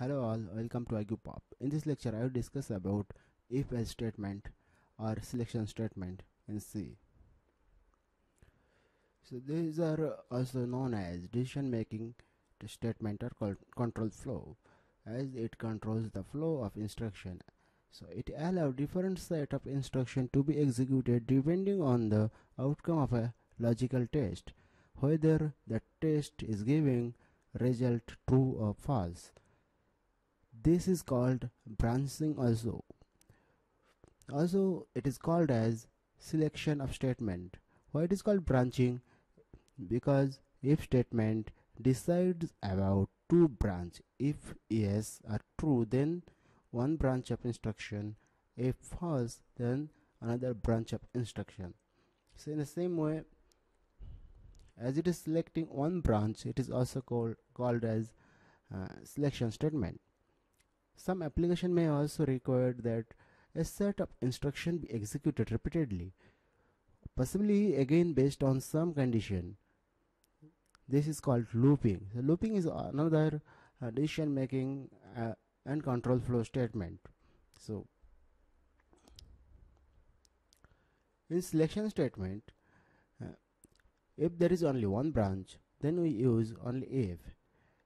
Hello all, welcome to IQ Pop. In this lecture, I will discuss about if-else statement or selection statement in C. So these are also known as decision-making statement or control flow, as it controls the flow of instruction. So it allows different set of instruction to be executed depending on the outcome of a logical test, whether the test is giving result true or false. This is called branching also. Also it is called as selection of statement. Why it is called branching? Because if statement decides about two branch. If yes are true then one branch of instruction. If false then another branch of instruction. So in the same way as it is selecting one branch it is also called called as uh, selection statement some application may also require that a set of instruction be executed repeatedly, possibly again based on some condition. This is called looping. Looping is another uh, decision making uh, and control flow statement. So in selection statement, uh, if there is only one branch, then we use only if.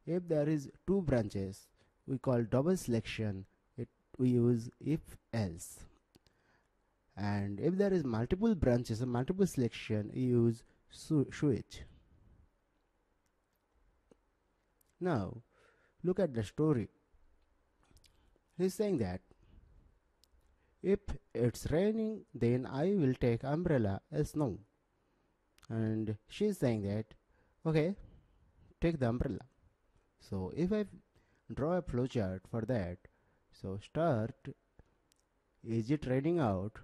If there is two branches, we call double selection. It we use if else. And if there is multiple branches or multiple selection we use switch. Now look at the story. He's saying that if it's raining then i will take umbrella as no and she's saying that okay take the umbrella. So if i draw a flowchart for that. So start is it raining out?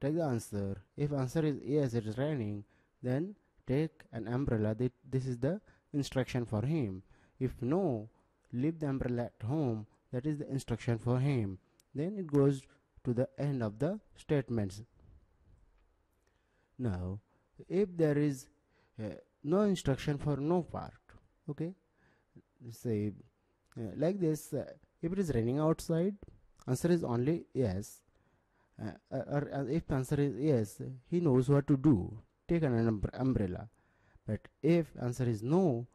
Take the answer. If answer is yes it is raining then take an umbrella. This is the instruction for him. If no leave the umbrella at home. That is the instruction for him. Then it goes to the end of the statements. Now if there is uh, no instruction for no part okay? Say uh, like this uh, if it is raining outside answer is only yes. Uh, or if answer is yes he knows what to do. Take an umbrella. But if answer is no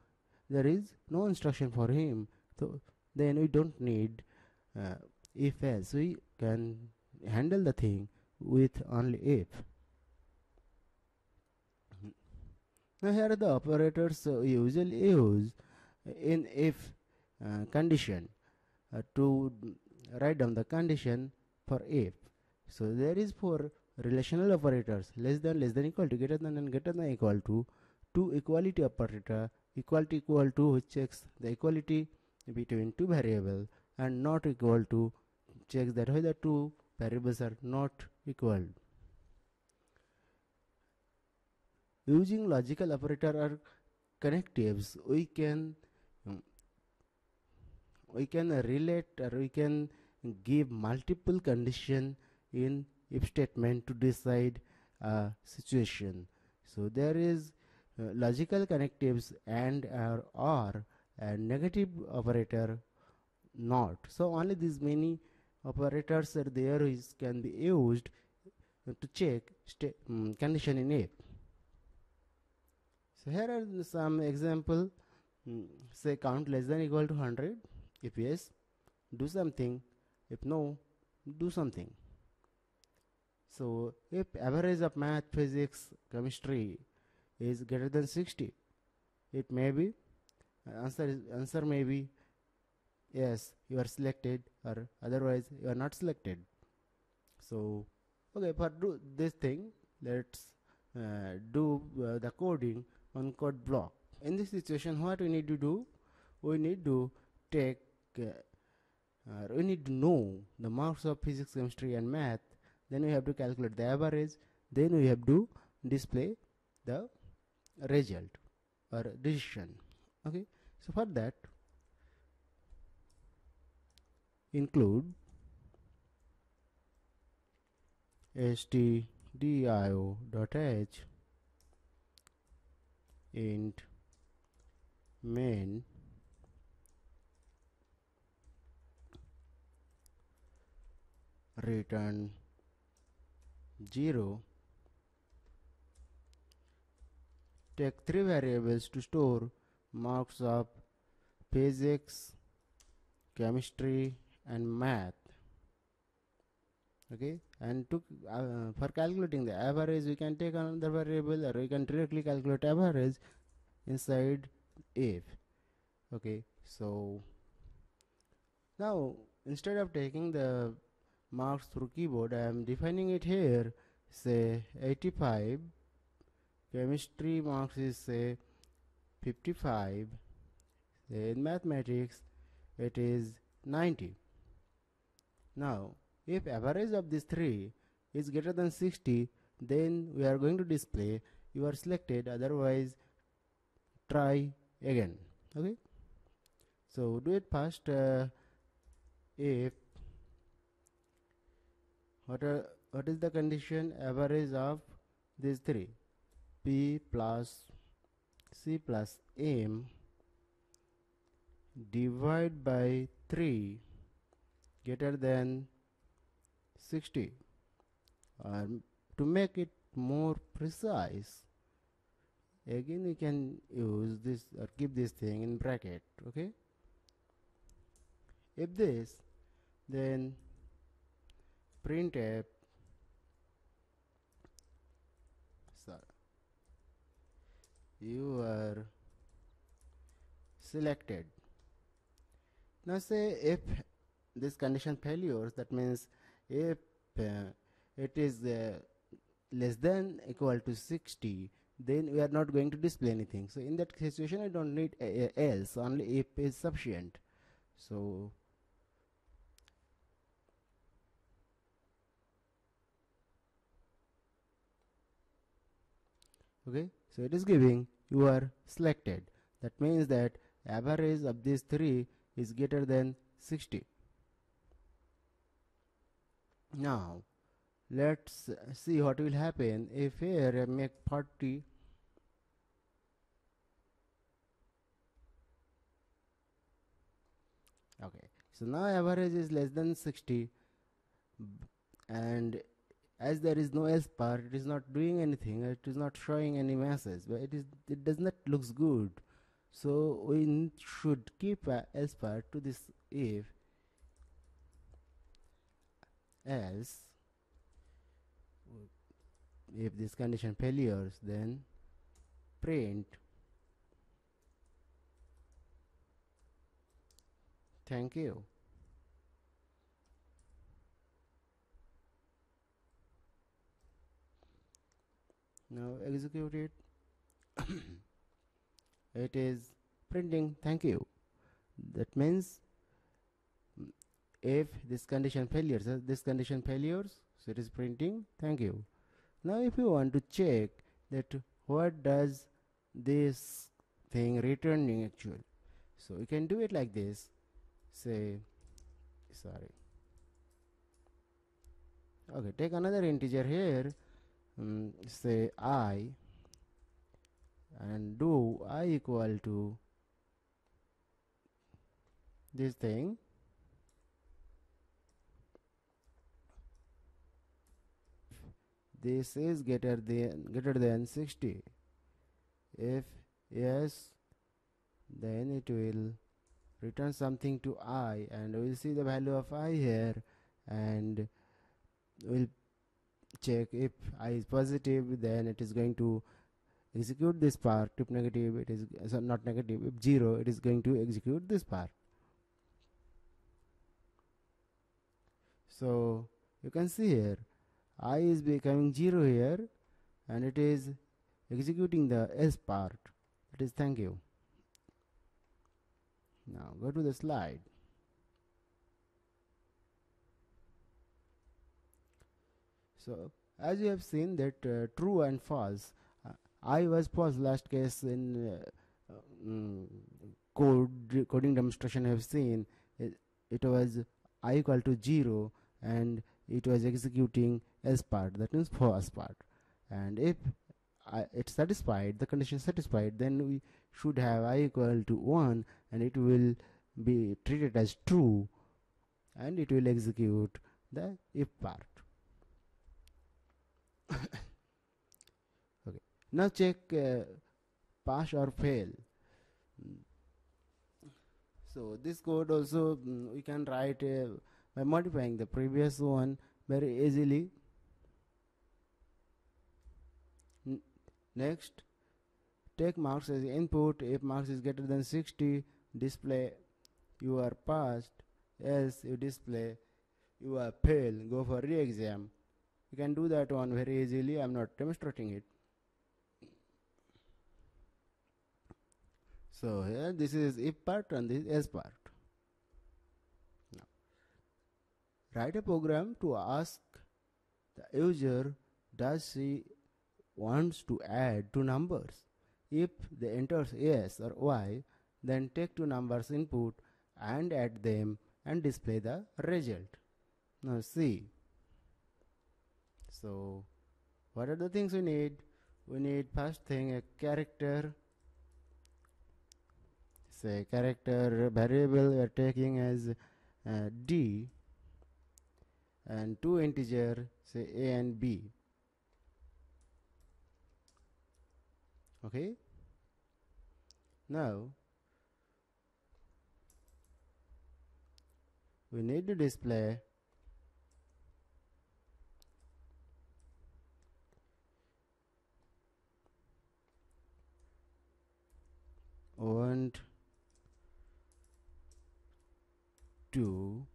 there is no instruction for him. So then we don't need uh, if else. We can handle the thing with only if. Now here are the operators we usually use in if uh, condition uh, to write down the condition for if. So there is for relational operators less than less than equal to greater than and greater than equal to two equality operator equal to equal to which checks the equality between two variable and not equal to checks that whether two variables are not equal. Using logical operator or connectives we can we can relate or we can give multiple condition in if statement to decide a situation. So there is uh, logical connectives and or or and negative operator not. So only these many operators are there is can be used to check um, condition in if so here are some example um, say count less than equal to 100 if yes, do something. If no, do something. So if average of math, physics, chemistry is greater than 60, it may be answer is answer may be yes you are selected or otherwise you are not selected so okay for do this thing let's uh, do uh, the coding on code block in this situation what we need to do we need to take uh, we need to know the marks of physics chemistry and math then we have to calculate the average then we have to display the result or decision. Okay? So for that include stdio.h int main return 0 take three variables to store marks of physics chemistry and math. Okay? And to uh, for calculating the average we can take another variable or we can directly calculate average inside if. Okay? So now instead of taking the marks through keyboard. I am defining it here say 85 chemistry marks is say 55 in mathematics it is 90 now if average of these three is greater than 60 then we are going to display you are selected otherwise try again. Okay? So do it first uh, if what are what is the condition average of these three? P plus c plus m divide by 3 greater than 60 and to make it more precise again we can use this or keep this thing in bracket okay? If this then printf sorry you are selected. Now say if this condition failures that means if uh, it is uh, less than equal to 60 then we are not going to display anything. So in that situation I don't need else only if is sufficient. So okay? So it is giving you are selected. That means that average of these three is greater than 60 now let's see what will happen if here I make 40 okay. So now average is less than 60 and as there is no else part it is not doing anything it is not showing any message but it is it does not looks good. So we should keep else part to this if else if this condition failures then print. Thank you now execute it it is printing thank you. That means if this condition failures uh, this condition failures so it is printing thank you. Now if you want to check that what does this thing returning actually so you can do it like this. Say sorry. Okay take another integer here um, say i and do i equal to this thing. This is greater than greater than 60 if yes then it will return something to i and we'll see the value of i here and we'll check if i is positive then it is going to execute this part if negative it is so not negative. If zero it is going to execute this part so you can see here i is becoming 0 here and it is executing the s part. It is thank you. Now go to the slide so as you have seen that uh, true and false uh, i was false last case in um, code coding demonstration I have seen. It, it was i equal to 0 and it was executing else part that means false part. And if I, it's satisfied the condition satisfied then we should have i equal to 1 and it will be treated as true and it will execute the if part okay. Now check uh, pass or fail. So this code also mm, we can write uh, by modifying the previous one very easily. Next take marks as input. If marks is greater than 60 display you are passed else you display you are fail. Go for re-exam you can do that one very easily. I'm not demonstrating it. So here this is if part and this is part. Now write a program to ask the user does she wants to add two numbers? If they enters yes or y then take two numbers input and add them and display the result. Now see so what are the things we need? We need first thing a character. Say character variable we are taking as uh, d. And two integer say a and b. Okay? Now we need to display To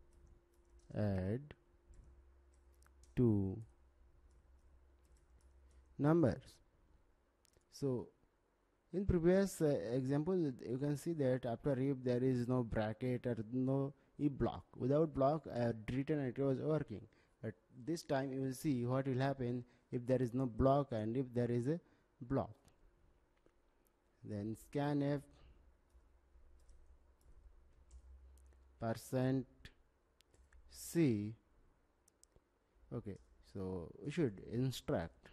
add 2 numbers. So in previous uh, example you can see that after if there is no bracket or no if block without block I have written it was working. But this time you will see what will happen if there is no block and if there is a block. Then scanf percent c. Okay so we should instruct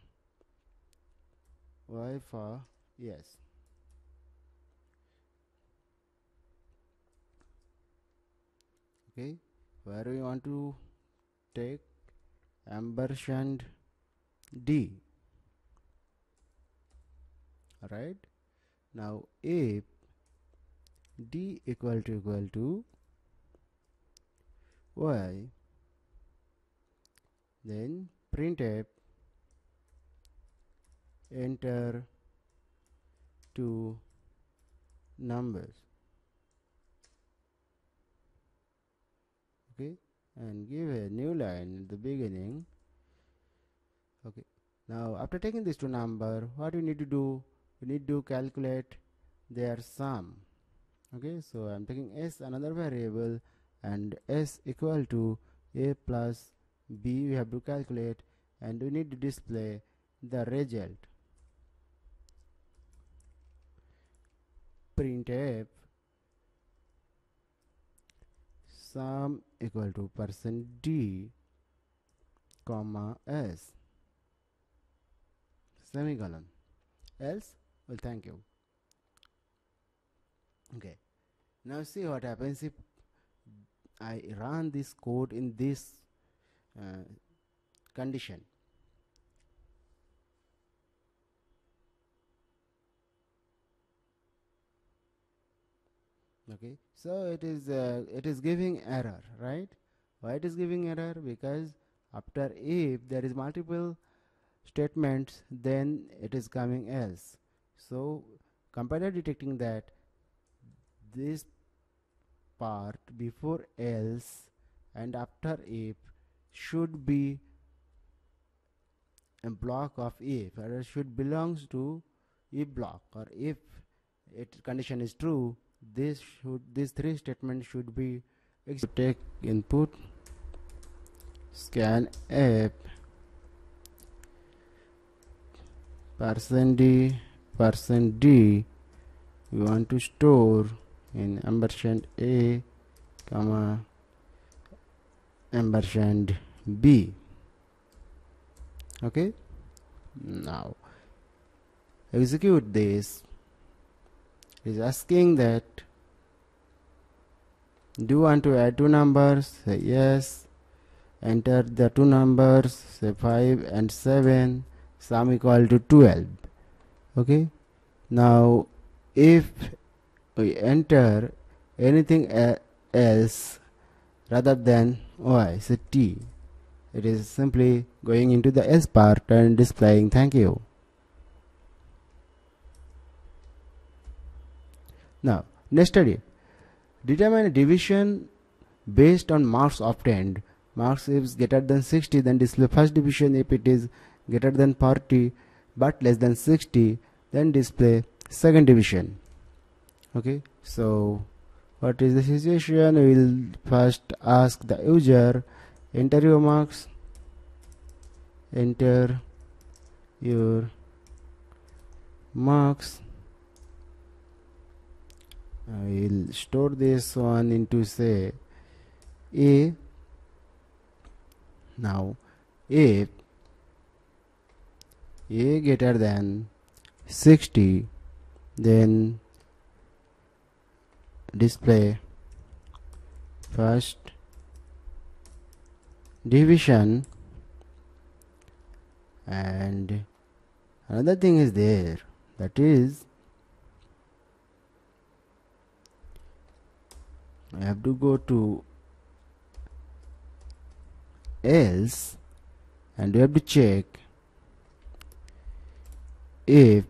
y for yes okay where we want to take ampersand d. Right? Now if d equal to equal to y then printf enter two numbers. Okay and give a new line at the beginning. Okay now after taking these two number what we need to do? We need to calculate their sum. Okay so i'm taking s another variable and s equal to a plus b we have to calculate and we need to display the result. Printf sum equal to percent d comma s. Semicolon. Else well thank you. Okay. Now see what happens if I run this code in this uh, condition. Okay so it is uh, it is giving error right? Why it is giving error? Because after if there is multiple statements then it is coming else. So compiler detecting that this part before else and after if should be a block of if. Or should belongs to if block or if it condition is true this should these three statements should be take input scan app percent d percent d we want to store in ampersand a comma ampersand b. Okay? Now execute this. Is asking that do you want to add two numbers? Say yes. Enter the two numbers. Say 5 and 7 sum equal to 12 okay? Now if we enter anything else rather than y so t? It is simply going into the else part and displaying thank you. Now next study. Determine division based on marks obtained. Marks is greater than 60 then display first division. If it is greater than 40 but less than 60 then display second division okay so what is the situation? We will first ask the user enter your marks enter your marks. I will store this one into say a. Now if a greater than 60 then display first division. And another thing is there that is I have to go to else and we have to check if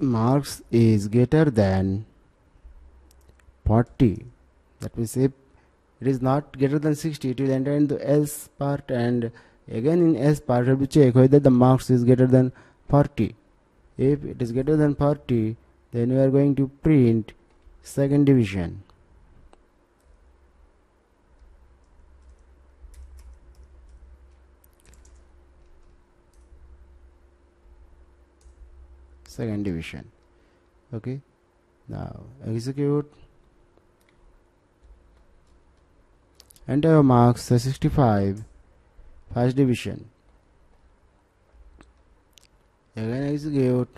marks is greater than 40 that means if it is not greater than 60 it will enter into else part and again in else part we check whether the marks is greater than 40 if it is greater than 40 then we are going to print second division second division. Okay? Now execute. Enter marks 65 first division. Again execute.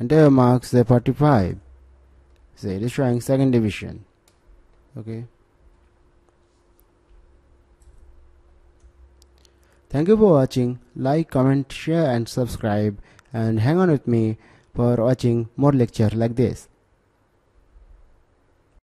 Enter marks 45 so it is showing second division. Okay Thank you for watching. Like, comment, share and subscribe and hang on with me for watching more lecture like this.